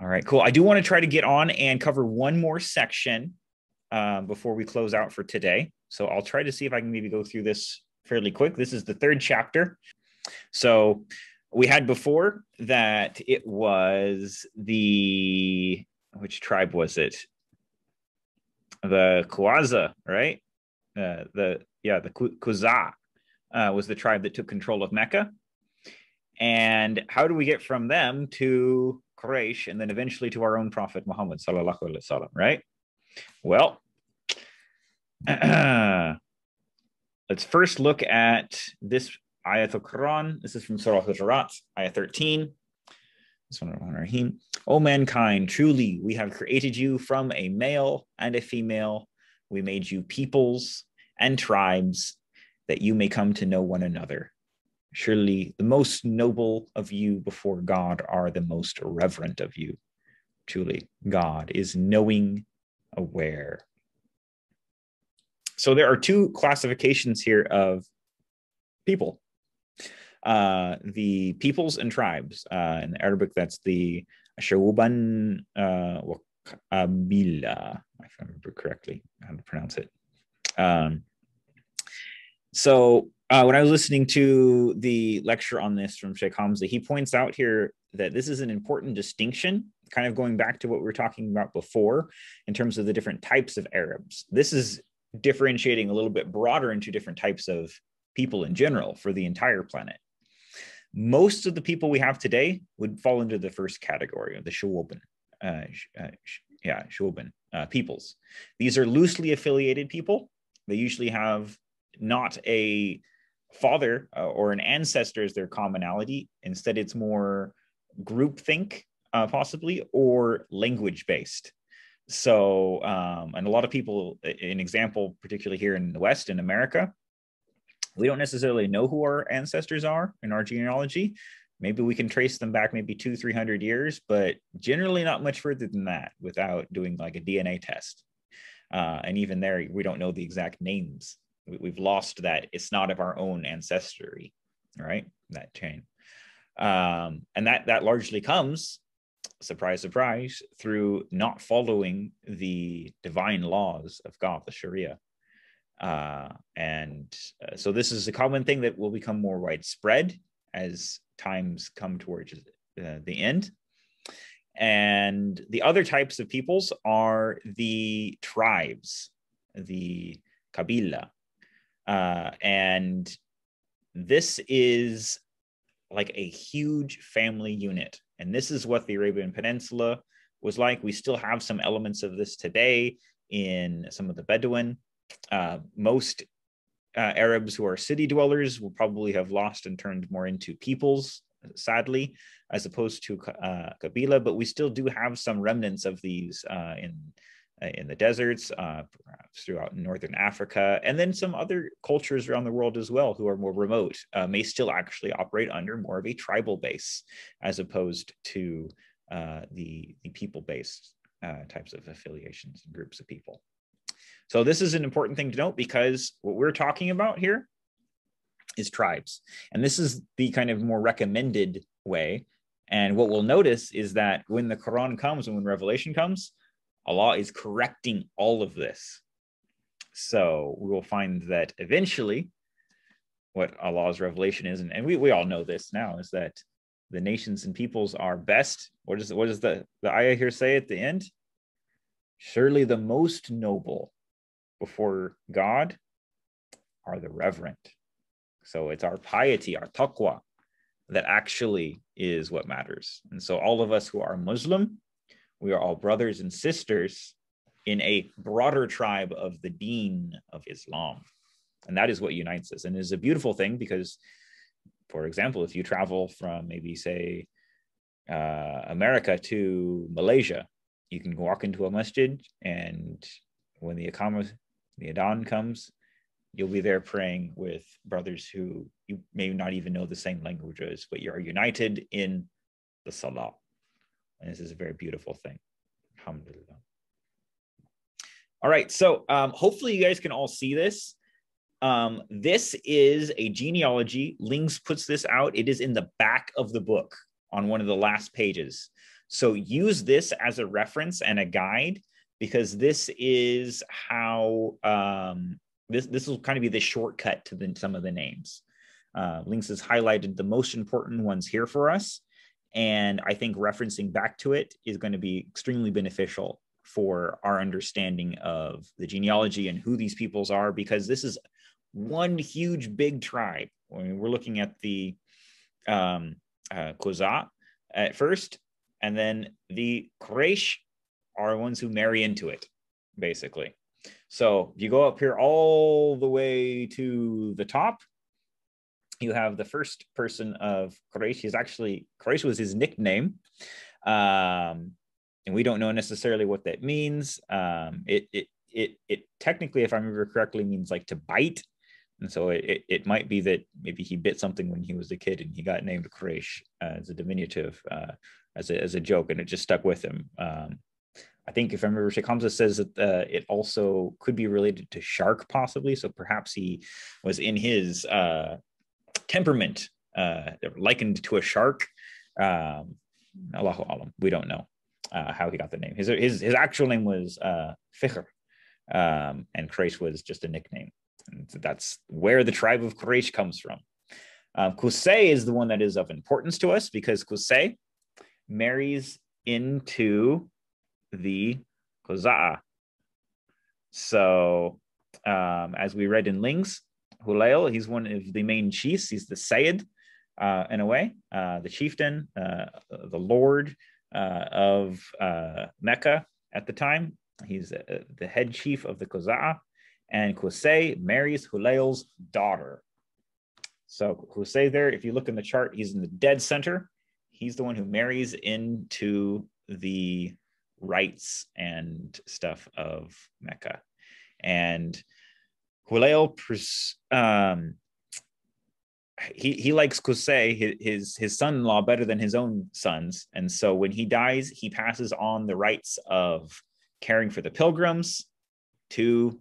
All right, cool. I do want to try to get on and cover one more section uh, before we close out for today. So I'll try to see if I can maybe go through this fairly quick. This is the third chapter. So we had before that it was the which tribe was it? The Kuaza, right? Uh, the yeah, the Kuza uh, was the tribe that took control of Mecca. And how do we get from them to Quraysh and then eventually to our own Prophet Muhammad sallallahu alaihi wasallam, right? Well, let's first look at this ayat al Quran. This is from Surah Al-Hujurat, ayah 13. O mankind, truly we have created you from a male and a female. We made you peoples and tribes that you may come to know one another. Surely the most noble of you before God are the most reverent of you. Truly, God is knowing, aware. So there are two classifications here of people uh, the peoples and tribes. Uh, in Arabic, that's the Shawuban uh, if I remember correctly how to pronounce it. Um, so uh, when I was listening to the lecture on this from Sheikh Hamza, he points out here that this is an important distinction, kind of going back to what we were talking about before in terms of the different types of Arabs. This is differentiating a little bit broader into different types of people in general for the entire planet. Most of the people we have today would fall into the first category of the Shuoben, uh, uh, yeah, Shuoben uh, peoples. These are loosely affiliated people. They usually have not a father uh, or an ancestor is their commonality. Instead, it's more groupthink, uh, possibly, or language based. So, um, and a lot of people, an example, particularly here in the West, in America, we don't necessarily know who our ancestors are in our genealogy. Maybe we can trace them back maybe two, 300 years, but generally not much further than that without doing like a DNA test. Uh, and even there, we don't know the exact names we've lost that it's not of our own ancestry right? That chain. Um, and that that largely comes surprise surprise through not following the divine laws of god the sharia. Uh, and uh, so this is a common thing that will become more widespread as times come towards uh, the end. And the other types of peoples are the tribes the kabila uh, and this is like a huge family unit. And this is what the Arabian Peninsula was like. We still have some elements of this today in some of the Bedouin. Uh, most uh, Arabs who are city dwellers will probably have lost and turned more into peoples, sadly, as opposed to uh, Kabila, but we still do have some remnants of these uh, in in the deserts, uh, throughout northern Africa, and then some other cultures around the world as well who are more remote uh, may still actually operate under more of a tribal base as opposed to uh, the, the people based uh, types of affiliations and groups of people. So, this is an important thing to note because what we're talking about here is tribes. And this is the kind of more recommended way. And what we'll notice is that when the Quran comes and when Revelation comes, Allah is correcting all of this. So we will find that eventually, what Allah's revelation is, and, and we, we all know this now, is that the nations and peoples are best. What is what does the, the ayah here say at the end? Surely the most noble before God are the reverent. So it's our piety, our taqwa, that actually is what matters. And so all of us who are Muslim, we are all brothers and sisters in a broader tribe of the deen of Islam. And that is what unites us. And is a beautiful thing because, for example, if you travel from maybe, say, uh, America to Malaysia, you can walk into a masjid, and when the Iqamah, the Adhan comes, you'll be there praying with brothers who you may not even know the same languages, but you are united in the Salah. And this is a very beautiful thing. Alhamdulillah. All right. So um, hopefully you guys can all see this. Um, this is a genealogy. Lings puts this out. It is in the back of the book on one of the last pages. So use this as a reference and a guide because this is how um, this this will kind of be the shortcut to the, some of the names. Uh, Lings has highlighted the most important ones here for us, and I think referencing back to it is going to be extremely beneficial for our understanding of the genealogy and who these peoples are, because this is one huge big tribe. I mean, we're looking at the um, uh, at first, and then the Quraysh are ones who marry into it, basically. So you go up here all the way to the top. You have the first person of Quraysh. He's actually Quraysh was his nickname, um, and we don't know necessarily what that means. Um, it it it it technically, if I remember correctly, means like to bite. And so it, it, it, might be that maybe he bit something when he was a kid and he got named Quraysh uh, as a diminutive, uh, as, a, as a joke, and it just stuck with him. Um, I think if I remember, Sheikh Hamza says that uh, it also could be related to shark, possibly. So perhaps he was in his uh, temperament uh, likened to a shark. Um, Allahu alam. We don't know uh, how he got the name. His his his actual name was uh, um, and Quraysh was just a nickname. And that's where the tribe of Quraysh comes from. Um, is the one that is of importance to us because Qusay marries into the Koza'a. So, um, as we read in Lings, Hulail, he's one of the main chiefs. He's the Sayyid, uh, in a way, uh, the chieftain, uh, the lord uh, of uh, Mecca at the time. He's the head chief of the Koza'a. And Qusay marries Hulail's daughter. So Qusay there, if you look in the chart, he's in the dead center. He's the one who marries into the rights and stuff of Mecca. And Hulail, um, he, he likes Qusay, his, his son-in-law, better than his own sons. And so when he dies, he passes on the rights of caring for the pilgrims to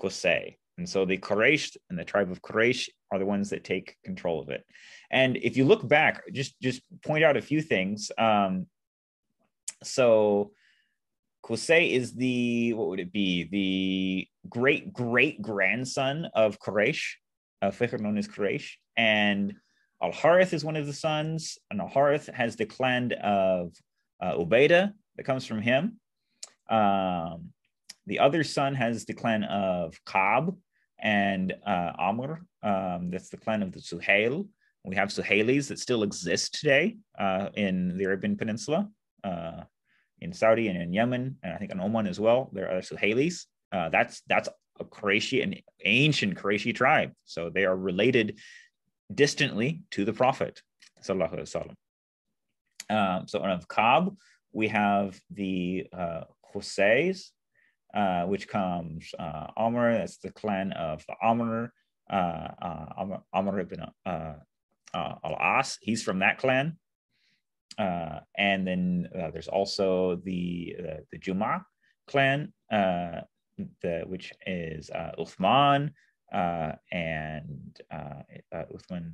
Qusay. And so the Quraysh and the tribe of Quraysh are the ones that take control of it. And if you look back, just just point out a few things. Um, so Qusay is the what would it be? The great great grandson of Quraysh, uh, Fikhr known as Quraysh, and Al Harith is one of the sons, and Al Harith has the clan of uh, Ubaidah that comes from him. Um, the other son has the clan of Kab and uh, Amr. Um, that's the clan of the Suhail. We have Suhailis that still exist today uh, in the Arabian Peninsula. Uh, in Saudi and in Yemen, and I think in Oman as well. There are Suhailis. Uh, that's that's a Qurayshi, an ancient Qurayshi tribe. So they are related distantly to the Prophet. Um, so of Kab, we have the uh, Husays, uh, which comes uh, Amr, that's the clan of the Amr, uh, uh, Amr, ibn uh, uh, al-As. He's from that clan. And then there's also the the Juma clan, the, which is uh, Uthman uh, and Uthman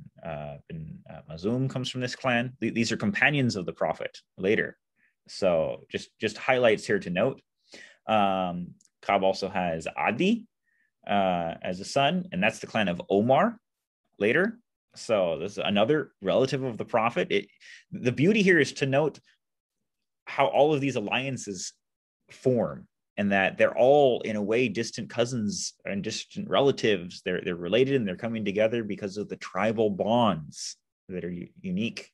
bin Mazum comes from this clan. These are companions of the Prophet later. So just just highlights here to note. Um, Kab also has Adi as a son, and that's the clan of Omar later. So this is another relative of the prophet. It, the beauty here is to note how all of these alliances form and that they're all in a way distant cousins and distant relatives. They're they're related and they're coming together because of the tribal bonds that are u- unique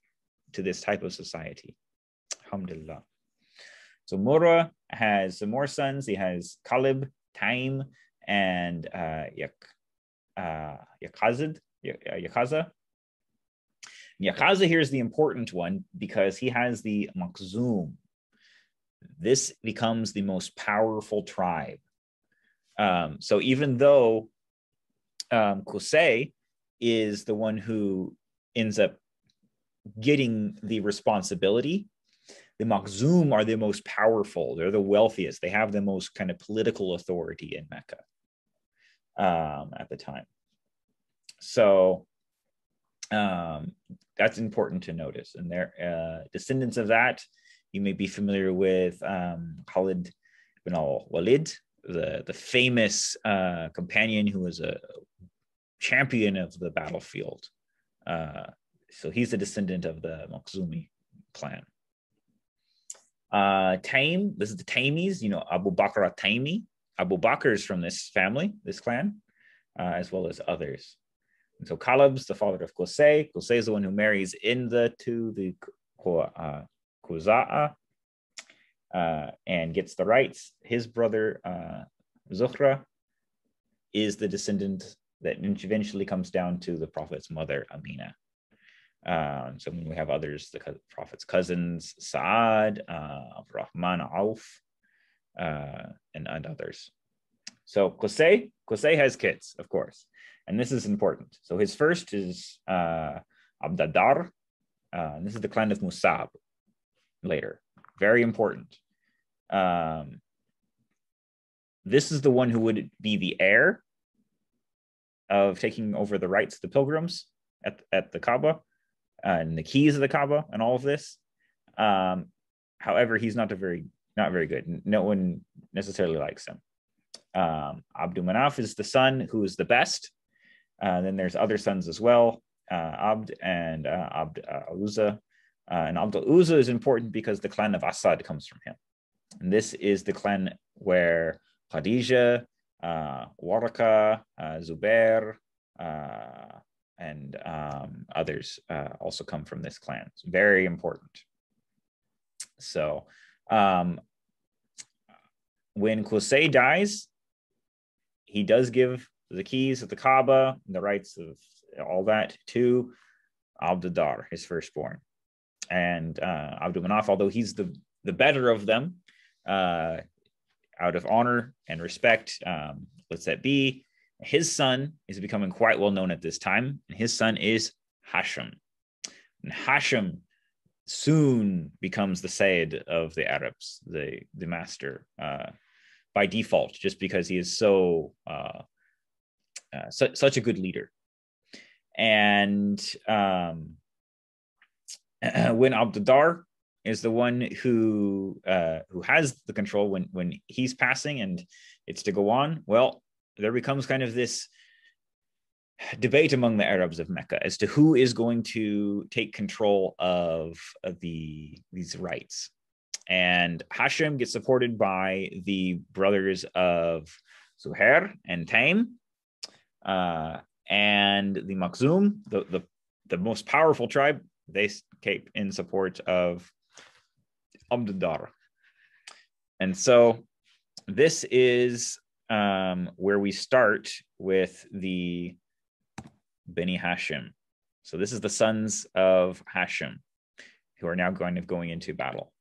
to this type of society. Alhamdulillah. So Murrah has some more sons. He has Kalib, Taim, and uh, Yak, uh, Yakazid. Yakaza. Yakaza here is the important one because he has the Makhzum. This becomes the most powerful tribe. Um, so even though um, Qusay is the one who ends up getting the responsibility, the Makhzum are the most powerful. They're the wealthiest. They have the most kind of political authority in Mecca um, at the time. So um, that's important to notice. And their uh, descendants of that You may be familiar with um, Khalid bin al Walid, the, the famous uh, companion who was a champion of the battlefield. Uh, so he's a descendant of the Makhzumi clan. Uh, Taim, this is the Taimis, you know, Abu Bakr Taimi. Abu Bakr is from this family, this clan, uh, as well as others. And so Kalab's the father of Qusay. Qusay is the one who marries in the to the uh, Kuza'a uh, and gets the rights. His brother uh, Zuhra is the descendant that eventually comes down to the prophet's mother Amina. Um, so when we have others, the prophet's cousins, Saad, uh, Rahman, Auf, uh, and, and others. So Qusay, Qusay has kids, of course, and this is important. So his first is uh, Abdadar, uh, this is the clan of Musab later. Very important. Um, this is the one who would be the heir of taking over the rights of the pilgrims at, at the Kaaba and the keys of the Kaaba and all of this. Um, however, he's not a very not very good. No one necessarily likes him. Um, Abdul Manaf is the son who is the best. Uh, then there's other sons as well, uh, Abd and uh, Abd uh, Uzza. Uh, and Abd Uzza is important because the clan of Asad comes from him. And this is the clan where Khadija, uh, Waraka, uh, Zubair, uh, and um, others uh, also come from this clan. It's very important. So um, when Qusay dies, he does give the keys of the Kaaba and the rights of all that to Abdadar, his firstborn. And uh, Abdul Manaf, although he's the, the better of them, uh, out of honor and respect, um, let's that be, his son is becoming quite well known at this time, and his son is Hashem. And Hashem soon becomes the Sayyid of the Arabs, the, the master, uh, by default, just because he is so uh, uh, su- such a good leader. And um, when Abdadar is the one who uh, who has the control when when he's passing and it's to go on, well, there becomes kind of this debate among the Arabs of Mecca as to who is going to take control of, the these rights. And Hashim gets supported by the brothers of Zuhair and Taim, uh, and the Makhzum, the, the, the most powerful tribe, they came in support of Abdudar. And so this is um, where we start with the Beni Hashim. So this is the sons of Hashim who are now going going into battle.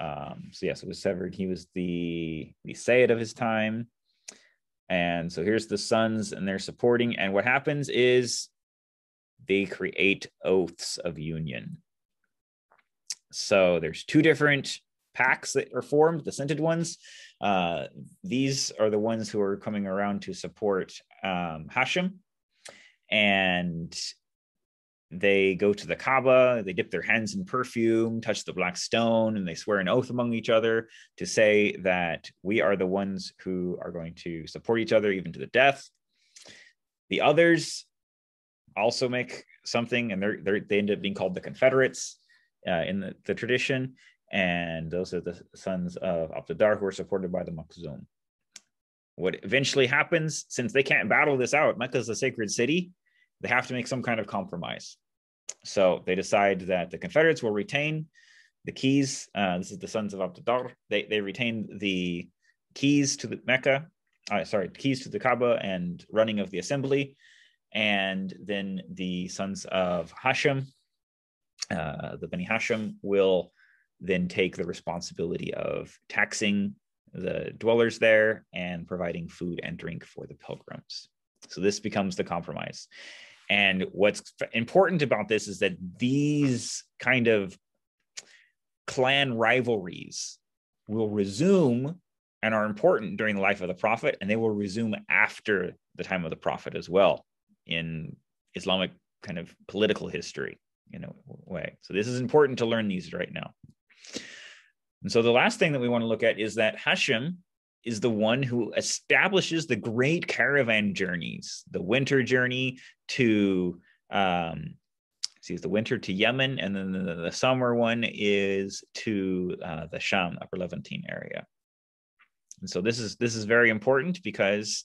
Um, so yes, it was severed. He was the the Sayyid of his time. And so here's the sons and they're supporting. And what happens is they create oaths of union. So there's two different pacts that are formed, the scented ones. Uh, these are the ones who are coming around to support um, Hashim. And they go to the Kaaba, they dip their hands in perfume, touch the black stone, and they swear an oath among each other to say that we are the ones who are going to support each other even to the death. The others also make something, and they're, they're they end up being called the Confederates uh, in the, the tradition and those are the sons of Abdadar who are supported by the Makhzum. What eventually happens, since they can't battle this out, Mecca is a sacred city, they have to make some kind of compromise. So they decide that the Confederates will retain the keys. Uh, this is the sons of Abdadar. They, they retain the keys to the Mecca, uh, sorry, keys to the Kaaba and running of the assembly. And then the sons of Hashem, uh, the Beni Hashem, will then take the responsibility of taxing the dwellers there and providing food and drink for the pilgrims. So this becomes the compromise. And what's important about this is that these kind of clan rivalries will resume and are important during the life of the prophet, and they will resume after the time of the prophet as well in Islamic kind of political history in a way. So this is important to learn these right now. And so the last thing that we want to look at is that Hashem is the one who establishes the great caravan journeys, the winter journey to um, see the winter to Yemen, and then the, the summer one is to uh, the Sham, Upper Levantine area. And so this is this is very important because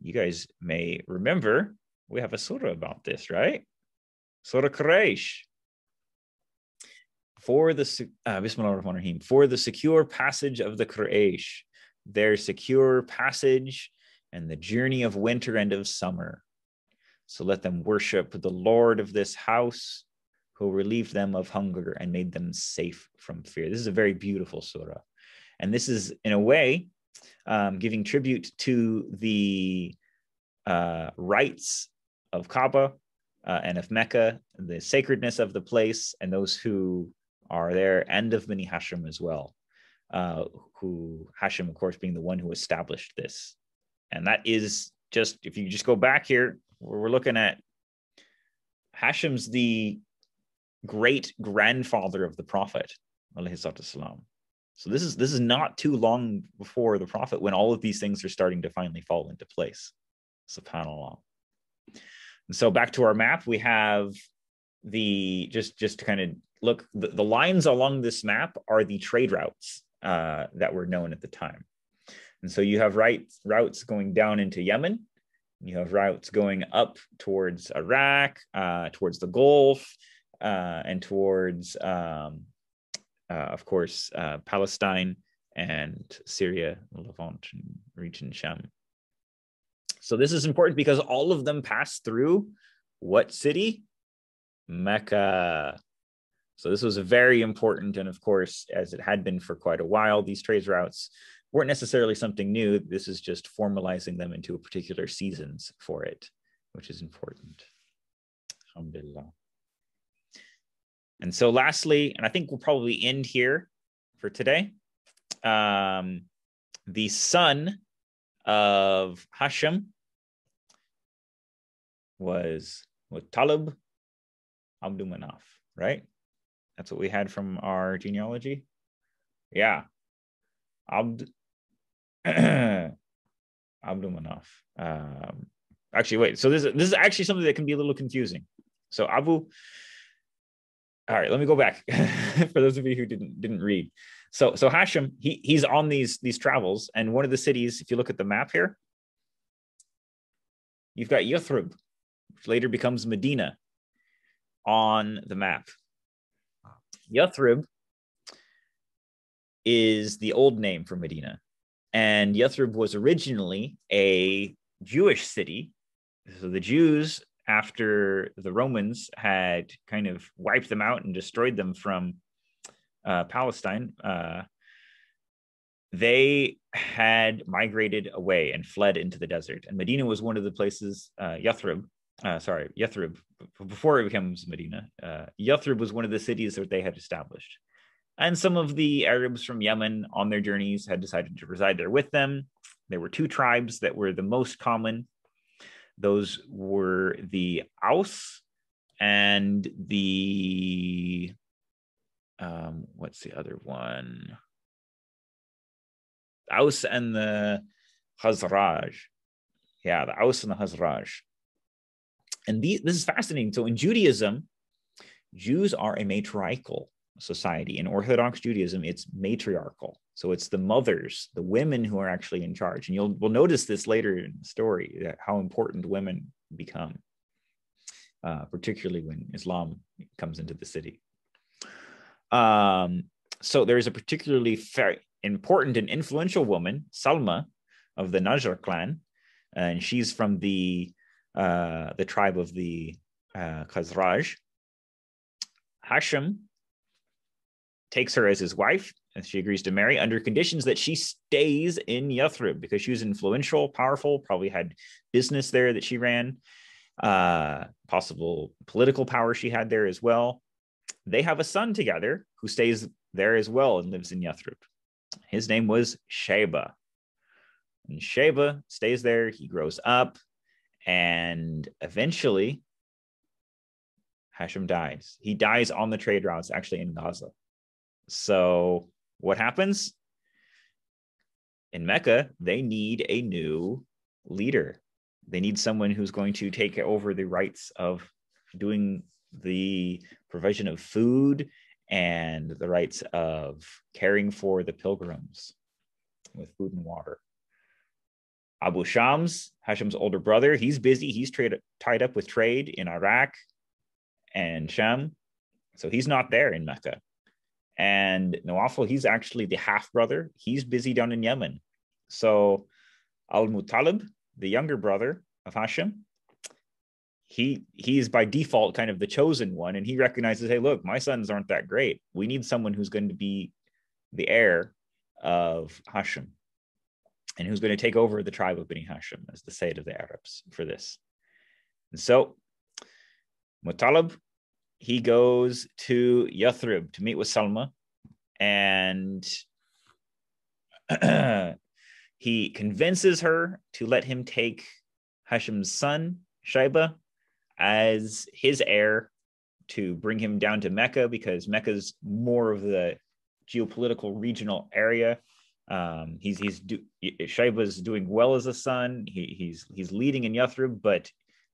you guys may remember we have a surah about this, right? Surah Quraysh. For the uh, Bismillah for the secure passage of the Quraysh, their secure passage and the journey of winter and of summer. So let them worship the Lord of this house, who relieved them of hunger and made them safe from fear. This is a very beautiful surah. And this is, in a way, um, giving tribute to the uh, rights of Kaaba uh, and of Mecca, the sacredness of the place, and those who are there, and of Bani Hashim as well, uh, who Hashim, of course, being the one who established this. And that is just, if you just go back here, we're looking at Hashim's the great grandfather of the Prophet. So this is this is not too long before the Prophet when all of these things are starting to finally fall into place. SubhanAllah. And so back to our map, we have the just just to kind of look the, the lines along this map are the trade routes uh, that were known at the time. And so you have right routes going down into Yemen, you have routes going up towards Iraq, uh, towards the Gulf, uh, and towards, um, uh, of course, uh, Palestine and Syria, Levant region, Sham. So this is important because all of them pass through what city? Mecca. So this was very important. And of course, as it had been for quite a while, these trade routes weren't necessarily something new. This is just formalizing them into a particular seasons for it, which is important. Alhamdulillah. And so lastly, and I think we'll probably end here for today. Um, the son of Hashem was with Talib Abdul Manaf, right? That's what we had from our genealogy. Yeah. Abd Abdul. Um, actually, wait. So this is, this is actually something that can be a little confusing. So Abu. All right, let me go back for those of you who didn't didn't read. So so Hashem he he's on these these travels, and one of the cities, if you look at the map here, you've got Yathrib, which later becomes Medina, on the map. Yathrib is the old name for Medina. And Yathrib was originally a Jewish city. So the Jews, after the Romans had kind of wiped them out and destroyed them from uh, Palestine, uh, they had migrated away and fled into the desert. And Medina was one of the places, uh, Yathrib, uh, sorry, Yathrib, before it becomes Medina, uh, Yathrib was one of the cities that they had established. And some of the Arabs from Yemen on their journeys had decided to reside there with them. There were two tribes that were the most common. Those were the Aus and the um, what's the other one? Aus and the Khazraj. Yeah, the Aus and the Khazraj. And the, this is fascinating. So in Judaism, Jews are a matriarchal society. In Orthodox Judaism, it's matriarchal. So it's the mothers, the women who are actually in charge. And you'll we'll notice this later in the story, that how important women become, uh, particularly when Islam comes into the city. Um, so there is a particularly very important and influential woman, Salma, of the Najjar clan, and she's from the uh, the tribe of the uh, Khazraj. Hashem takes her as his wife and she agrees to marry under conditions that she stays in Yathrib because she was influential, powerful, probably had business there that she ran, uh, possible political power she had there as well. They have a son together who stays there as well and lives in Yathrib. His name was Sheba. And Sheba stays there. He grows up and eventually Hashem dies. He dies on the trade routes, actually in Gaza. So what happens? In Mecca, they need a new leader. They need someone who's going to take over the rights of doing the provision of food and the rights of caring for the pilgrims with food and water. Abu Shams, Hashem's older brother, he's busy. He's trade, tied up with trade in Iraq and Sham. So he's not there in Mecca. And Nawafal, he's actually the half brother. He's busy down in Yemen. So Al Mutalib, the younger brother of Hashem, he he's by default kind of the chosen one and he recognizes hey look my sons aren't that great we need someone who's going to be the heir of Hashem and who's going to take over the tribe of Bani Hashem as the Sayyid of the Arabs for this and so Mutalib, he goes to Yathrib to meet with Salma and he convinces her to let him take Hashem's son Shaiba as his heir to bring him down to Mecca because Mecca's more of the geopolitical regional area. Um, he's he's do, Shaiba's doing well as a son. He, he's he's leading in Yathrib, but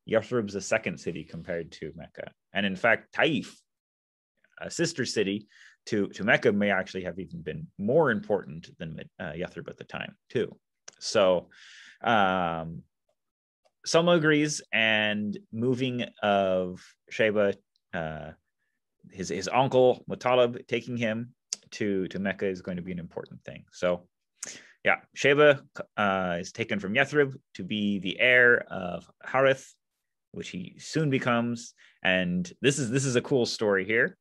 Yathrib's a second city compared to Mecca. And in fact, Taif, a sister city to to Mecca, may actually have even been more important than uh, Yathrib at the time too. So um, Salma agrees, and moving of Sheba, uh, his his uncle Muttalib, taking him to to Mecca is going to be an important thing. So, yeah, Sheba uh, is taken from Yathrib to be the heir of Harith, which he soon becomes. And this is this is a cool story here.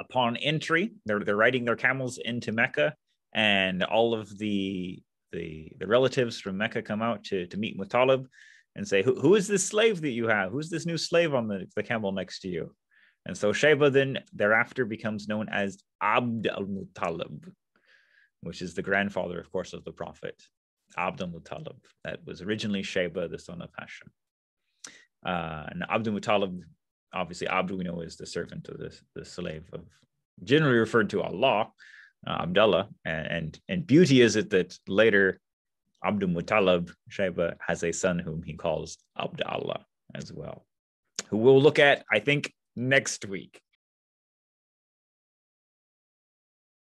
Upon entry, they're they're riding their camels into Mecca, and all of the the the relatives from Mecca come out to to meet Muttalib and say, who, who is this slave that you have? Who's this new slave on the, the camel next to you? And so Sheba then thereafter becomes known as Abd al Muttalib, which is the grandfather, of course, of the Prophet, Abd al Muttalib. That was originally Sheba, the son of Hashem. Uh, and Abd al Muttalib, obviously, Abd we know is the servant of the, the slave of, generally referred to Allah, uh, Abdullah. And, and, and beauty is it that later Abdul Muttalib, Shaiba has a son whom he calls Abdallah as well, who we'll look at, I think, next week.